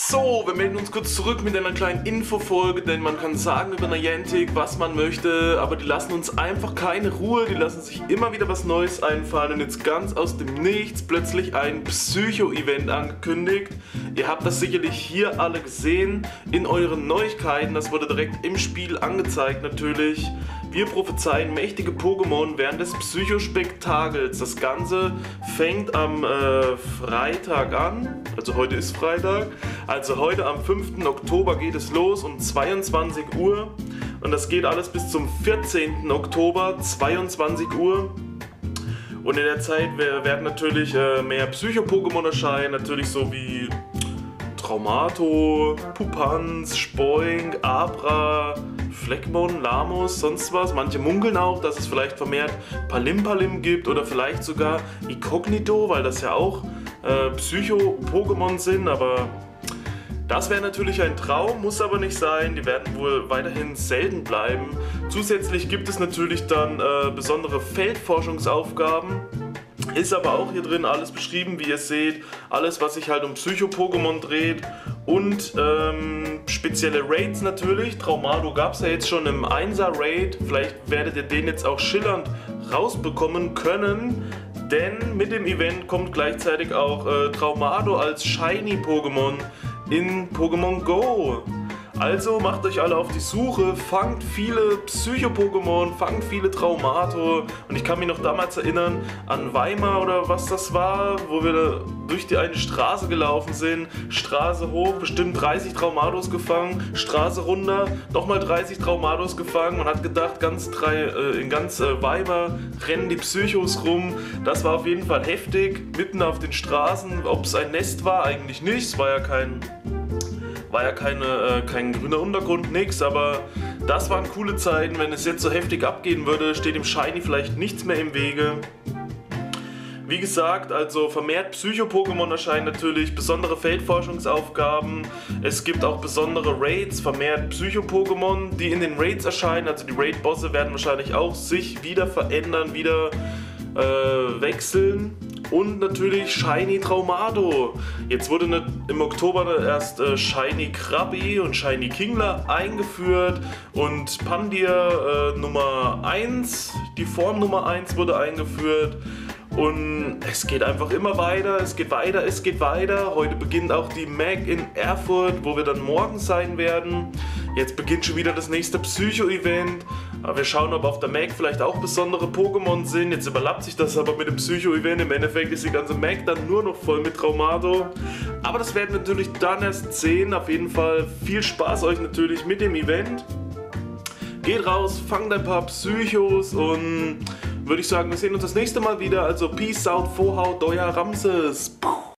So, wir melden uns kurz zurück mit einer kleinen Infofolge, denn man kann sagen über Niantic, was man möchte, aber die lassen uns einfach keine Ruhe, die lassen sich immer wieder was Neues einfallen und jetzt ganz aus dem Nichts plötzlich ein Psycho-Event angekündigt. Ihr habt das sicherlich hier alle gesehen in euren Neuigkeiten, das wurde direkt im Spiel angezeigt natürlich. Wir prophezeien mächtige Pokémon während des Psychospektakels. Das Ganze fängt am äh, Freitag an, also heute ist Freitag. Also heute am 5. Oktober geht es los um 22 Uhr und das geht alles bis zum 14. Oktober 22 Uhr. Und in der Zeit werden natürlich äh, mehr Psycho-Pokémon erscheinen, natürlich so wie Traumato, Pupans, Spoink, Abra, Fleckmon, Lamos, sonst was. Manche munkeln auch, dass es vielleicht vermehrt Palimpalim gibt oder vielleicht sogar Incognito, weil das ja auch äh, Psycho-Pokémon sind, aber das wäre natürlich ein Traum, muss aber nicht sein. Die werden wohl weiterhin selten bleiben. Zusätzlich gibt es natürlich dann äh, besondere Feldforschungsaufgaben. Ist aber auch hier drin alles beschrieben, wie ihr seht. Alles, was sich halt um Psycho-Pokémon dreht. Und ähm, spezielle Raids natürlich. Traumado gab es ja jetzt schon im 1er Raid. Vielleicht werdet ihr den jetzt auch schillernd rausbekommen können. Denn mit dem Event kommt gleichzeitig auch äh, Traumado als Shiny Pokémon in Pokémon Go. Also macht euch alle auf die Suche, fangt viele Psycho-Pokémon, fangt viele Traumato. Und ich kann mich noch damals erinnern an Weimar oder was das war, wo wir durch die eine Straße gelaufen sind. Straße hoch, bestimmt 30 Traumatos gefangen. Straße runter, nochmal 30 Traumatos gefangen. Man hat gedacht, ganz drei, äh, in ganz äh, Weimar rennen die Psychos rum. Das war auf jeden Fall heftig, mitten auf den Straßen. Ob es ein Nest war, eigentlich nicht. Es war ja kein war ja keine, äh, kein grüner Untergrund, nix, aber das waren coole Zeiten. Wenn es jetzt so heftig abgehen würde, steht dem Shiny vielleicht nichts mehr im Wege. Wie gesagt, also vermehrt Psycho-Pokémon erscheinen natürlich, besondere Feldforschungsaufgaben. Es gibt auch besondere Raids, vermehrt Psycho-Pokémon, die in den Raids erscheinen. Also die Raid-Bosse werden wahrscheinlich auch sich wieder verändern, wieder äh, wechseln. Und natürlich Shiny Traumado. Jetzt wurde ne, im Oktober erst äh, Shiny Krabby und Shiny Kingler eingeführt. Und Pandir äh, Nummer 1, die Form Nummer 1 wurde eingeführt. Und es geht einfach immer weiter, es geht weiter, es geht weiter. Heute beginnt auch die Mag in Erfurt, wo wir dann morgen sein werden. Jetzt beginnt schon wieder das nächste Psycho-Event. Aber wir schauen, ob auf der Mac vielleicht auch besondere Pokémon sind. Jetzt überlappt sich das aber mit dem Psycho-Event. Im Endeffekt ist die ganze Mac dann nur noch voll mit Traumado. Aber das werden wir natürlich dann erst sehen. Auf jeden Fall viel Spaß euch natürlich mit dem Event. Geht raus, fangt ein paar Psychos und würde ich sagen, wir sehen uns das nächste Mal wieder. Also Peace out, Vorhaut, euer Ramses. Puh.